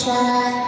Krishna.